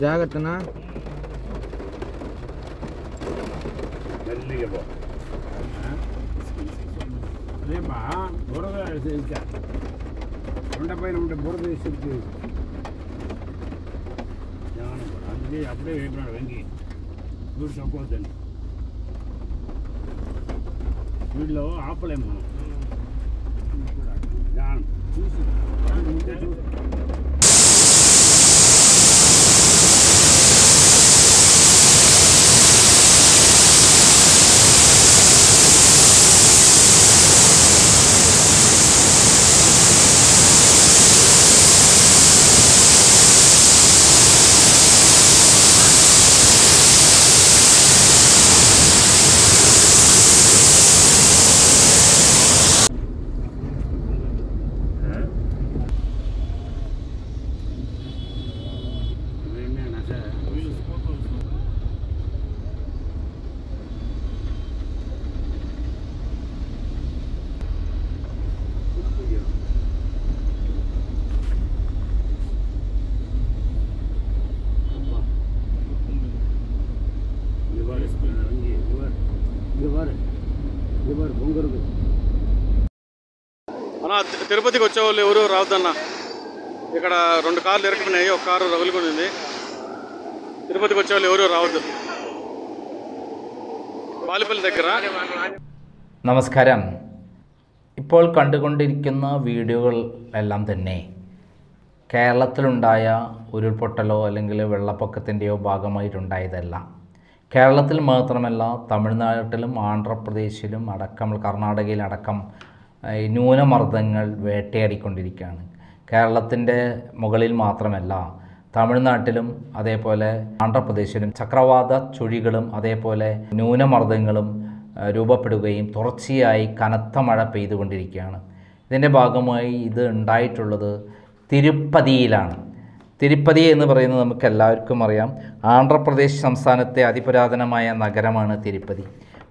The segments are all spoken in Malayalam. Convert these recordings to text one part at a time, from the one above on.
జాగ్రత్తనా రేపా బురద ఉండపైన ఉంటే బురద వేసి అందుకే అప్పుడే వేపినాడు వెంకి దూడు చొక్కోద్దండి వీళ్ళు ఆపలేము మనం చూసి అన్న తి- తిరుపతికి వచ్చే వాళ్ళు ఎవరు రావద్దన్న ఇక్కడ రెండు కార్లు ఇరకపోయినాయి ఒక కారు రగులుకుంది తిరుపతికి వచ్చే వాళ్ళు ఎవరు రావద్దు బాలిపల్లి దగ్గర നമസ്കാരം ഇപ്പോൾ കണ്ടുകൊണ്ടിരിക്കുന്ന വീഡിയോകൾ എല്ലാം തന്നെ കേരളത്തിലുണ്ടായ ഉരുൾപൊട്ടലോ അല്ലെങ്കിൽ വെള്ളപ്പൊക്കത്തിൻ്റെയോ ഭാഗമായിട്ടുണ്ടായതല്ല കേരളത്തിൽ മാത്രമല്ല തമിഴ്നാട്ടിലും ആന്ധ്രാപ്രദേശിലും അടക്കം കർണാടകയിലടക്കം ന്യൂനമർദ്ദങ്ങൾ വേട്ടയാടിക്കൊണ്ടിരിക്കുകയാണ്. കേരളത്തിന്റെ മുകളിൽ മാത്രമല്ല തമിഴ്നാട്ടിലും അതേപോലെ ആന്ധ്രാപ്രദേശിലും ചക്രവാത ചുഴികളും അതേപോലെ ന്യൂനമർദ്ദങ്ങളും രൂപപ്പെടുകയും തുടർച്ചയായി കനത്ത മഴ പെയ്തുകൊണ്ടിരിക്കുകയാണ്. ഇതിന്റെ ഭാഗമായി ഇത് ഉണ്ടായിട്ടുള്ളത് തിരുപ്പതിയിലാണ്. തിരുപ്പതി എന്ന് പറയുന്നത് നമുക്ക് എല്ലാവർക്കും അറിയാം. ആന്ധ്രാപ്രദേശ് സംസ്ഥാനത്തെ അതിപുരാതനമായ നഗരമാണ് തിരുപ്പതി.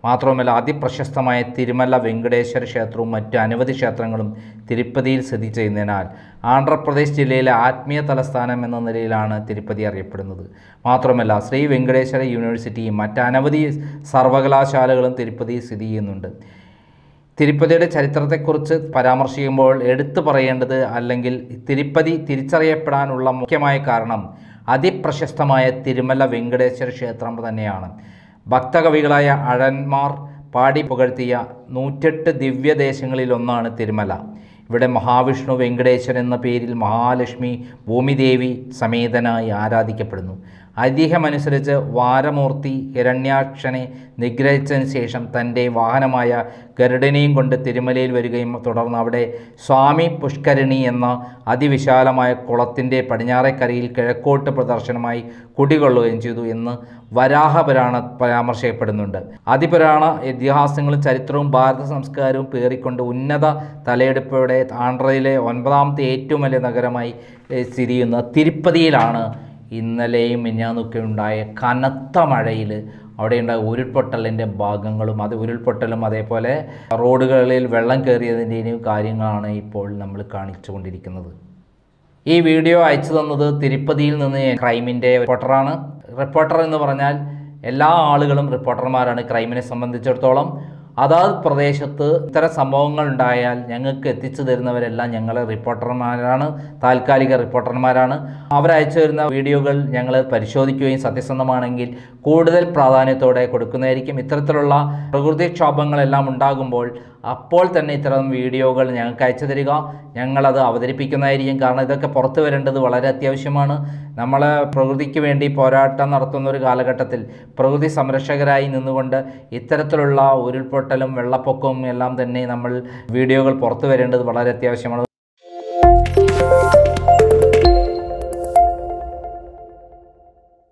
മാത്രവുമല്ല അതിപ്രശസ്തമായ തിരുമല വെങ്കടേശ്വര ക്ഷേത്രവും മറ്റ് അനവധി ക്ഷേത്രങ്ങളും തിരുപ്പതിയിൽ സ്ഥിതി ചെയ്യുന്നതിനാൽ ആന്ധ്രാപ്രദേശ് ജില്ലയിലെ ആത്മീയ തലസ്ഥാനം എന്ന നിലയിലാണ് തിരുപ്പതി അറിയപ്പെടുന്നത്. മാത്രമല്ല ശ്രീ വെങ്കടേശ്വര യൂണിവേഴ്സിറ്റിയും മറ്റനവധി സർവകലാശാലകളും തിരുപ്പതിയിൽ സ്ഥിതി ചെയ്യുന്നുണ്ട്. തിരുപ്പതിയുടെ ചരിത്രത്തെക്കുറിച്ച് പരാമർശിക്കുമ്പോൾ എടുത്തു പറയേണ്ടത് അല്ലെങ്കിൽ തിരുപ്പതി തിരിച്ചറിയപ്പെടാനുള്ള മുഖ്യമായ കാരണം അതിപ്രശസ്തമായ തിരുമല വെങ്കടേശ്വര ക്ഷേത്രം തന്നെയാണ്. ഭക്തകവികളായ അഴന്മാർ പാടി പുകഴ്ത്തിയ നൂറ്റെട്ട് ദിവ്യദേശങ്ങളിലൊന്നാണ് തിരുമല. ഇവിടെ മഹാവിഷ്ണു വെങ്കടേശ്വരൻ എന്ന പേരിൽ മഹാലക്ഷ്മി ഭൂമിദേവി സമേതനായി ആരാധിക്കപ്പെടുന്നു. ഐതിഹ്യമനുസരിച്ച് വാരമൂർത്തി ഹിരണ്യാക്ഷനെ നിഗ്രഹിച്ചതിന് ശേഷം തന്റെ വാഹനമായ ഗരുഡനെയും കൊണ്ട് തിരുമലയിൽ വരികയും തുടർന്ന് അവിടെ സ്വാമി പുഷ്കരണി എന്ന അതിവിശാലമായ കുളത്തിന്റെ പടിഞ്ഞാറേക്കരയിൽ കിഴക്കോട്ട് പ്രദർശനമായി കുടികൊള്ളുകയും ചെയ്തു എന്ന് വരാഹപുരാണ പരാമർശിക്കപ്പെടുന്നുണ്ട് അതിപുരാണ ഇതിഹാസങ്ങളും ചരിത്രവും ഭാരത സംസ്കാരവും പേറിക്കൊണ്ട് ഉന്നത തലയെടുപ്പോടെ ആന്ധ്രയിലെ ഒൻപതാമത്തെ ഏറ്റവും വലിയ നഗരമായി സ്ഥിതി ചെയ്യുന്ന തിരുപ്പതിയിലാണ് ഇന്നലെയും മിഞ്ഞാന്നൊക്കെ ഉണ്ടായ കനത്ത മഴയിൽ അവിടെ ഉണ്ടായ ഉരുൾപൊട്ടലിന്റെ ഭാഗങ്ങളും അത് ഉരുൾപൊട്ടലും അതേപോലെ റോഡുകളിൽ വെള്ളം കയറിയതിന്റെയും കാര്യങ്ങളാണ് ഇപ്പോൾ നമ്മൾ കാണിച്ചുകൊണ്ടിരിക്കുന്നത്. ഈ വീഡിയോ അയച്ചു തന്നത് തിരുപ്പതിയിൽ നിന്ന് ക്രൈമിന്റെ റിപ്പോർട്ടറാണ്. റിപ്പോർട്ടർ എന്ന് പറഞ്ഞാൽ എല്ലാ ആളുകളും റിപ്പോർട്ടർമാരാണ്. ക്രൈമിനെ സംബന്ധിച്ചിടത്തോളം അതാത് പ്രദേശത്ത് ഇത്തരം സംഭവങ്ങൾ ഉണ്ടായാൽ ഞങ്ങൾക്ക് എത്തിച്ചു തരുന്നവരെല്ലാം ഞങ്ങളെ റിപ്പോർട്ടർമാരാണ് താൽക്കാലിക റിപ്പോർട്ടർമാരാണ്. അവരയച്ചു തരുന്ന വീഡിയോകൾ ഞങ്ങൾ പരിശോധിക്കുകയും സത്യസന്ധമാണെങ്കിൽ കൂടുതൽ പ്രാധാന്യത്തോടെ കൊടുക്കുന്നതായിരിക്കും. ഇത്തരത്തിലുള്ള പ്രകൃതിക്ഷോഭങ്ങളെല്ലാം ഉണ്ടാകുമ്പോൾ അപ്പോൾ തന്നെ ഇത്തരം വീഡിയോകൾ ഞങ്ങൾക്ക് അയച്ചു തരിക. ഞങ്ങളത് അവതരിപ്പിക്കുന്നതായിരിക്കും. കാരണം ഇതൊക്കെ പുറത്തു വരേണ്ടത് വളരെ അത്യാവശ്യമാണ്. നമ്മൾ പ്രകൃതിക്ക് വേണ്ടി പോരാട്ടം നടത്തുന്ന ഒരു കാലഘട്ടത്തിൽ പ്രകൃതി സംരക്ഷകരായി നിന്നുകൊണ്ട് ഇത്തരത്തിലുള്ള ഉരുൾപൊട്ടലും വെള്ളപ്പൊക്കവും എല്ലാം തന്നെ നമ്മൾ വീഡിയോകൾ പുറത്തു വരേണ്ടത് വളരെ അത്യാവശ്യമാണ്.